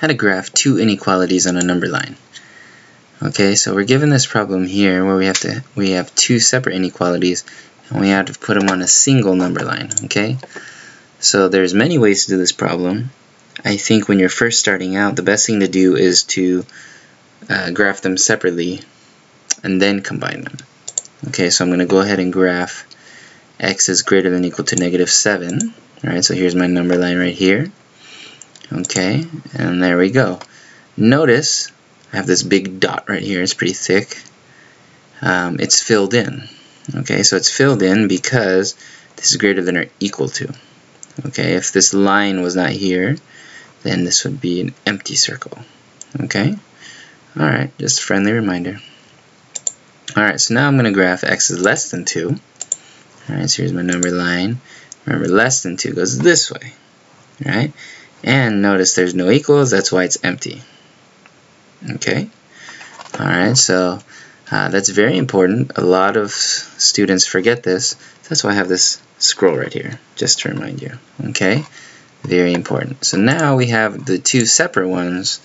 how to graph two inequalities on a number line. Okay, so we're given this problem here where we have to we have two separate inequalities and we have to put them on a single number line. Okay, so there's many ways to do this problem. I think when you're first starting out, the best thing to do is to uh, graph them separately and then combine them. Okay, so I'm going to go ahead and graph x is greater than equal to negative 7. Alright, so here's my number line right here. Okay, and there we go. Notice I have this big dot right here. It's pretty thick. Um, it's filled in. Okay, so it's filled in because this is greater than or equal to. Okay, if this line was not here, then this would be an empty circle. Okay, alright, just a friendly reminder. Alright, so now I'm going to graph x is less than 2. Alright, so here's my number line. Remember, less than 2 goes this way. Right? And notice there's no equals, that's why it's empty. Okay? Alright, so uh, that's very important. A lot of students forget this. That's why I have this scroll right here, just to remind you. Okay? Very important. So now we have the two separate ones,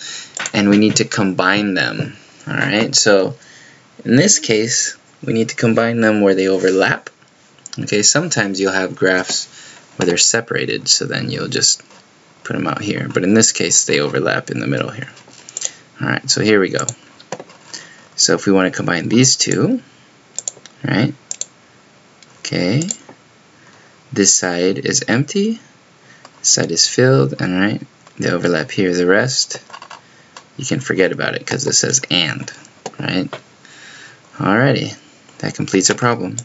and we need to combine them. Alright, so in this case, we need to combine them where they overlap. Okay, sometimes you'll have graphs where they're separated, so then you'll just put them out here. But in this case, they overlap in the middle here. Alright, so here we go. So if we want to combine these two, right? Okay, this side is empty, this side is filled, and right, they overlap here. The rest, you can forget about it because it says and, right? Alrighty, that completes a problem.